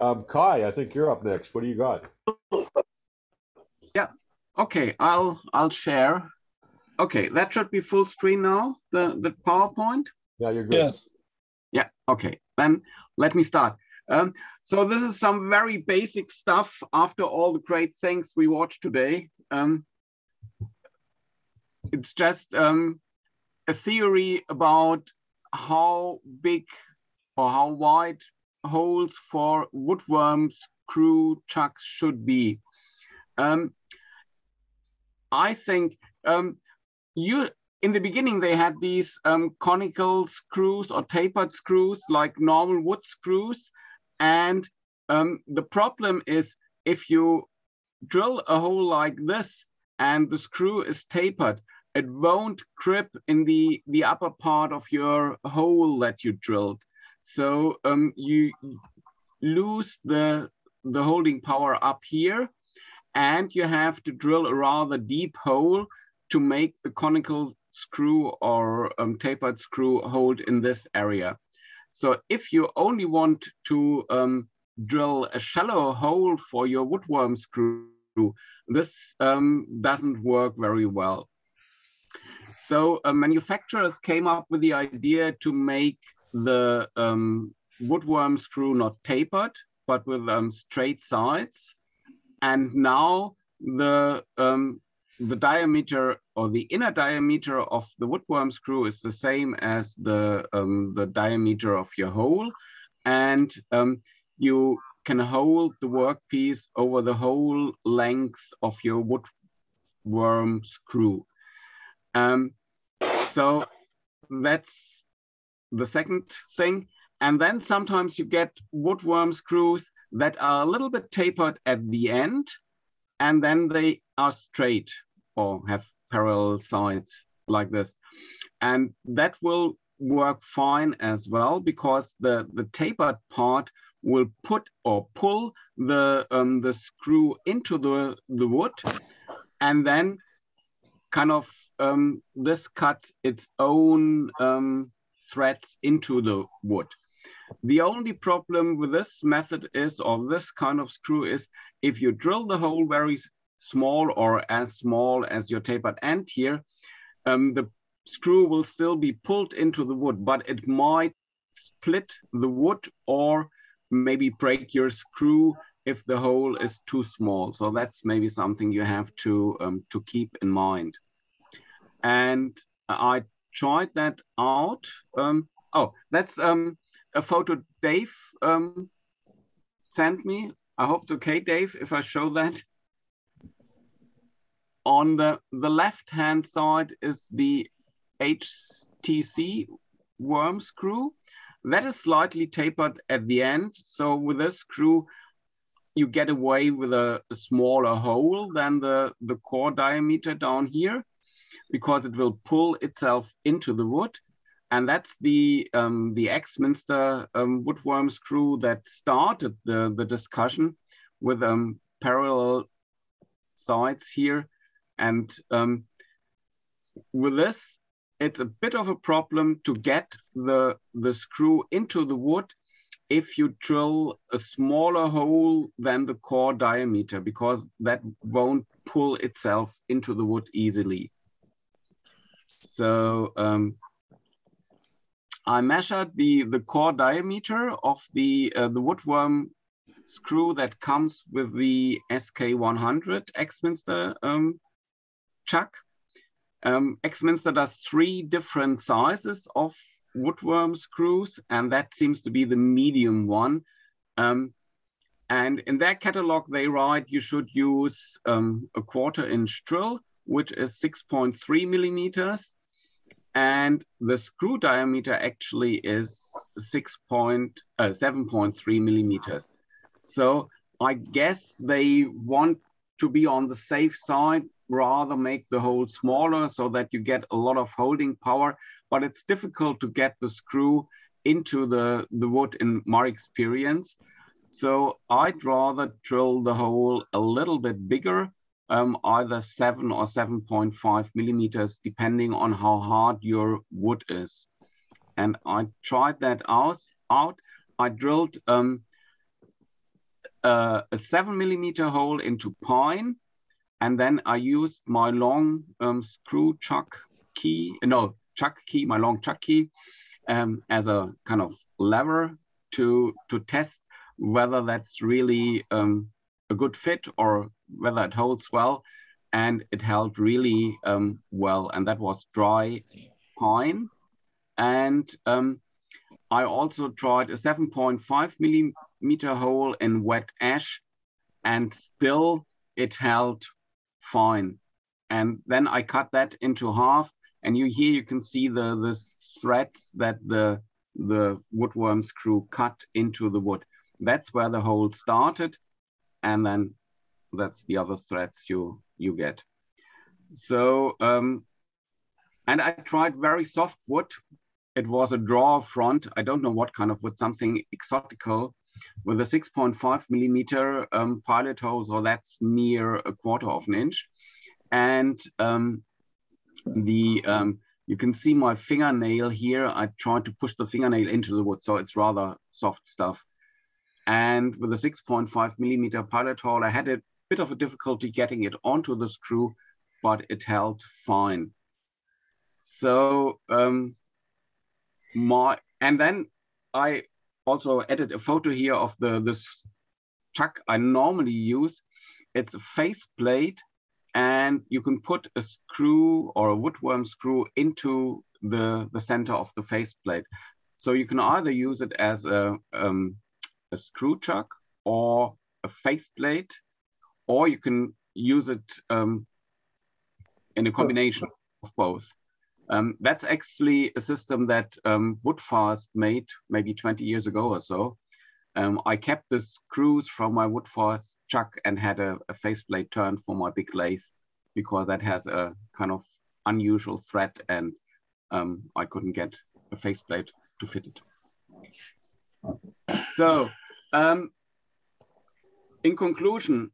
Um, Kai, I think you're up next. What do you got? Yeah. Okay, I'll I'll share. Okay, that should be full screen now. The the PowerPoint. Yeah, you're good. Yes. Yeah. Okay. Then let me start. Um, so this is some very basic stuff after all the great things we watched today. Um, it's just um, a theory about how big or how wide holes for woodworms, screw chucks should be. Um, I think um, you in the beginning they had these um, conical screws or tapered screws like normal wood screws, and um, the problem is if you drill a hole like this and the screw is tapered, it won't grip in the, the upper part of your hole that you drilled. So um, you lose the, the holding power up here and you have to drill a rather deep hole to make the conical screw or um, tapered screw hold in this area. So if you only want to um, drill a shallow hole for your woodworm screw, this um, doesn't work very well. So uh, manufacturers came up with the idea to make the um, woodworm screw not tapered, but with um, straight sides. And now the um, the diameter or the inner diameter of the woodworm screw is the same as the um, the diameter of your hole, and um, you can hold the workpiece over the whole length of your woodworm screw. Um, so that's the second thing. And then sometimes you get woodworm screws that are a little bit tapered at the end, and then they are straight or have parallel sides like this. And that will work fine as well because the, the tapered part will put or pull the, um, the screw into the, the wood and then kind of um, this cuts its own um, threads into the wood. The only problem with this method is, or this kind of screw is, if you drill the hole very small or as small as your tapered end here, um, the screw will still be pulled into the wood, but it might split the wood or maybe break your screw if the hole is too small. So that's maybe something you have to, um, to keep in mind. And I tried that out. Um, oh, that's um, a photo Dave um, sent me. I hope it's okay, Dave, if I show that. On the, the left-hand side is the HTC worm screw. That is slightly tapered at the end. So with this screw, you get away with a, a smaller hole than the, the core diameter down here because it will pull itself into the wood. And that's the, um, the Axminster um, woodworm screw that started the, the discussion with um, parallel sides here. And um, with this, it's a bit of a problem to get the, the screw into the wood if you drill a smaller hole than the core diameter, because that won't pull itself into the wood easily. So um, I measured the, the core diameter of the, uh, the woodworm screw that comes with the SK100 Axminster um, chuck. Um, Axminster does three different sizes of woodworm screws, and that seems to be the medium one. Um, and in their catalog, they write you should use um, a quarter inch drill, which is 6.3 millimeters. And the screw diameter actually is 6.7.3 uh, millimeters. So I guess they want to be on the safe side rather make the hole smaller so that you get a lot of holding power, but it's difficult to get the screw into the, the wood in my experience. So I'd rather drill the hole a little bit bigger, um, either seven or 7.5 millimeters, depending on how hard your wood is. And I tried that out. out. I drilled um, a seven millimeter hole into pine, and then I used my long um, screw chuck key, no, chuck key, my long chuck key, um, as a kind of lever to, to test whether that's really um, a good fit or whether it holds well. And it held really um, well, and that was dry pine. And um, I also tried a 7.5 millimeter hole in wet ash, and still it held fine. And then I cut that into half, and you here you can see the the threads that the the woodworm screw cut into the wood. That's where the hole started, and then that's the other threads you you get. So um, and I tried very soft wood. It was a draw front. I don't know what kind of wood, something exotical with a 6.5 millimeter um, pilot hole, so that's near a quarter of an inch. And um, the um, you can see my fingernail here. I tried to push the fingernail into the wood, so it's rather soft stuff. And with a 6.5 millimeter pilot hole, I had a bit of a difficulty getting it onto the screw, but it held fine. So um, my and then I also added a photo here of the this chuck I normally use. It's a face plate, and you can put a screw or a woodworm screw into the the center of the face plate. So you can either use it as a um, a screw chuck or a face plate, or you can use it um, in a combination of both. Um, that's actually a system that um, Woodfast made maybe 20 years ago or so. Um, I kept the screws from my Woodfast chuck and had a, a faceplate turned for my big lathe because that has a kind of unusual thread and um, I couldn't get a faceplate to fit it. So, um, in conclusion,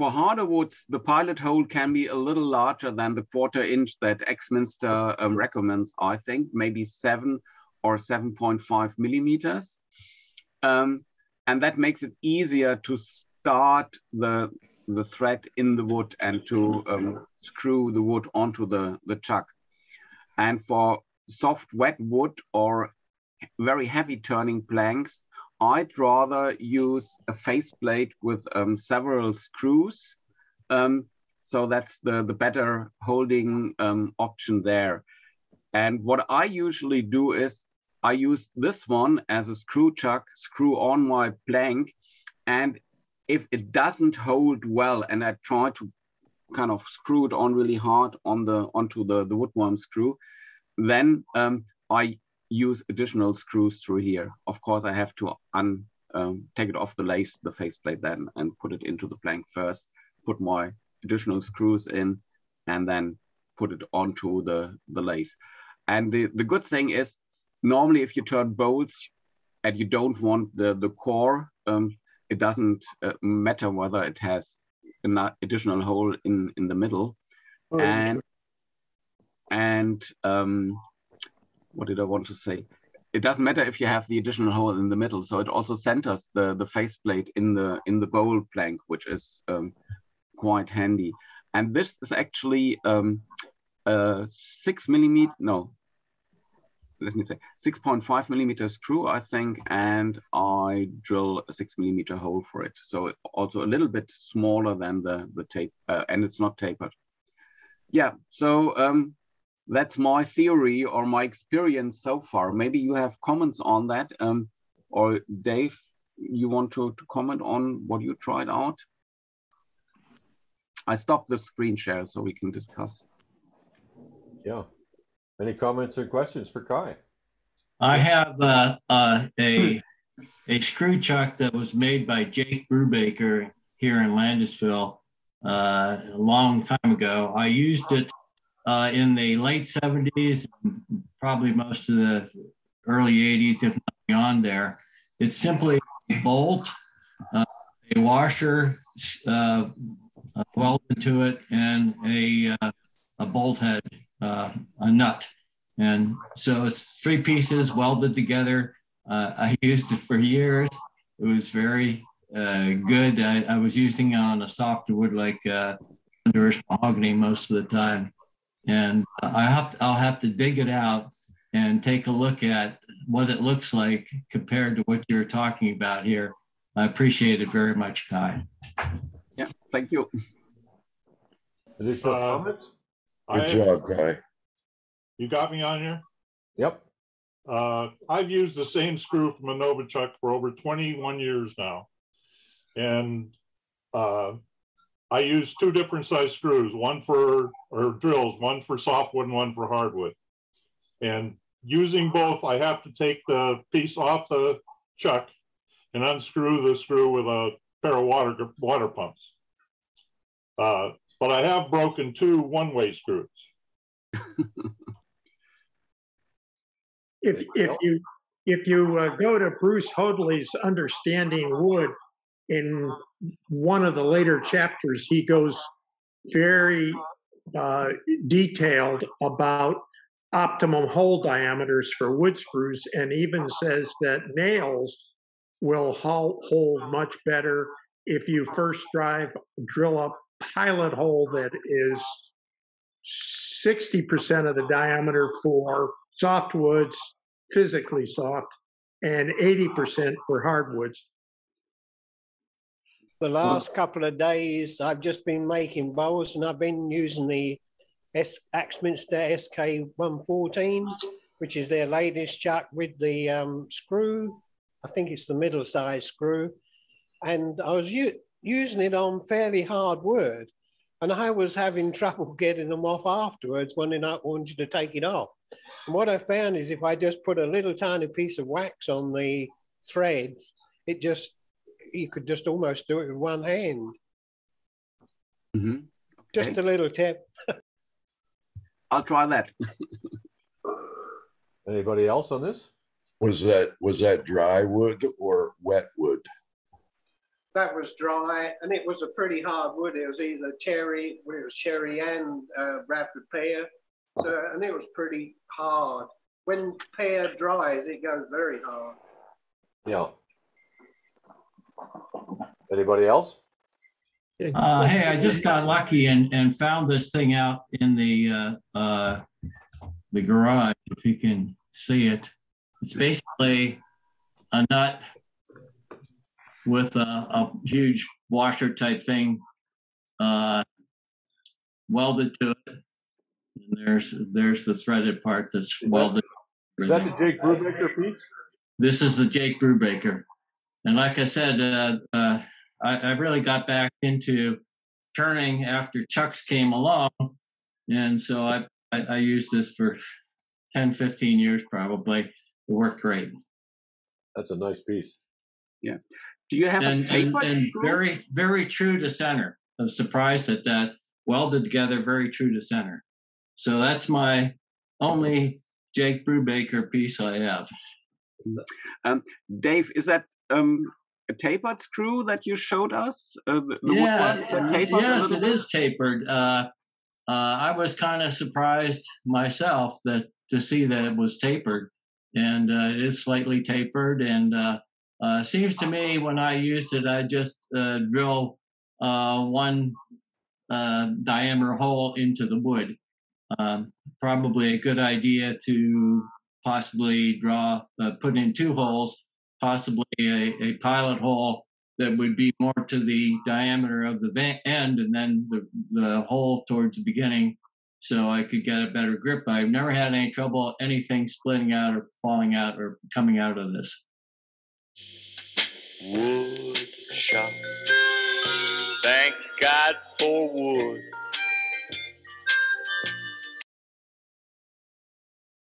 for harder woods, the pilot hole can be a little larger than the quarter inch that Axminster um, recommends, I think, maybe seven or 7.5 millimeters. Um, and that makes it easier to start the, the thread in the wood and to um, screw the wood onto the, the chuck. And for soft wet wood or very heavy turning planks, I'd rather use a faceplate with um, several screws. Um, so that's the, the better holding um, option there. And what I usually do is I use this one as a screw chuck, screw on my plank. And if it doesn't hold well and I try to kind of screw it on really hard on the onto the, the woodworm screw, then um, I use additional screws through here. Of course, I have to un, um, take it off the lace, the faceplate then, and put it into the plank first, put my additional screws in, and then put it onto the, the lace. And the, the good thing is, normally if you turn bolts and you don't want the, the core, um, it doesn't uh, matter whether it has an additional hole in, in the middle. Oh, and and um, what did I want to say? It doesn't matter if you have the additional hole in the middle. So it also centers the, the faceplate in the in the bowl plank, which is um, quite handy. And this is actually um, a six millimeter, no, let me say 6.5 millimeter screw, I think, and I drill a six millimeter hole for it. So also a little bit smaller than the, the tape, uh, and it's not tapered. Yeah, so um, that's my theory or my experience so far. Maybe you have comments on that. Um, or Dave, you want to, to comment on what you tried out? I stopped the screen share so we can discuss. Yeah. Any comments or questions for Kai? I have uh, uh, a a screw chuck that was made by Jake Brubaker here in Landisville uh, a long time ago. I used it uh, in the late 70s, probably most of the early 80s, if not beyond there. It's simply a bolt, uh, a washer uh, welded to it, and a, uh, a bolt head, uh, a nut. And so it's three pieces welded together. Uh, I used it for years. It was very uh, good. I, I, was using on a softer wood like uh, mahogany most of the time, and I have to, I'll have to dig it out and take a look at what it looks like compared to what you're talking about here. I appreciate it very much, Kai. Yeah, thank you. Additional uh, comments? Good I, job, Kai. You got me on here? Yep. Uh, I've used the same screw from a Nova chuck for over 21 years now. And uh, I use two different size screws, one for, or drills, one for softwood and one for hardwood. And using both, I have to take the piece off the chuck and unscrew the screw with a pair of water, water pumps. Uh, but I have broken two Oneway screws. if if you if you uh, go to Bruce Hoadley's Understanding Wood, in one of the later chapters, he goes very uh, detailed about optimum hole diameters for wood screws, and even says that nails will hold much better if you first drive drill a pilot hole that is 60% of the diameter for softwoods, physically soft, and 80% for hardwoods. The last couple of days, I've just been making bowls and I've been using the S- Axminster SK114, which is their latest chuck with the um, screw. I think it's the middle size screw. And I was u- using it on fairly hard wood. And I was having trouble getting them off afterwards when I wanted to take it off. And what I found is if I just put a little tiny piece of wax on the threads, it just, you could just almost do it with one hand. Mm-hmm. Okay. Just a little tap. I'll try that. Anybody else on this? Was that was that dry wood or wet wood? that was dry and it was a pretty hard wood. It was either cherry, well, it was cherry and uh, Bradford pear. So, and it was pretty hard. When pear dries, it goes very hard. Yeah. Anybody else? Uh, hey, I just got lucky and, and found this thing out in the uh, uh, the garage. If you can see it, it's basically a nut with a, a huge washer type thing uh, welded to it. And there's there's the threaded part that's welded. Is that the Jake Brubaker piece? This is the Jake Brubaker. And like I said, uh, uh, I, I, really got back into turning after Chucks came along. And so I, I, I used this for 10, 15 years probably. It worked great. That's a nice piece. Yeah. Do you have and, a tape and, and very, very true to center. I'm surprised at that. Welded together, very true to center. So that's my only Jake Brubaker piece I have. Um, Dave, is that um, a tapered screw that you showed us? Uh, the, the yeah, yes, it bit? is tapered. Uh, uh, I was kind of surprised myself that to see that it was tapered, and uh, it is slightly tapered, and uh, uh, seems to me when I used it, I just uh, drill uh, one uh, diameter hole into the wood. Um, probably a good idea to possibly draw, uh, put in two holes, possibly a, a, pilot hole that would be more to the diameter of the end and then the, the hole towards the beginning so I could get a better grip. I've never had any trouble, anything splitting out or falling out or coming out of this wood shop. Thank God for wood.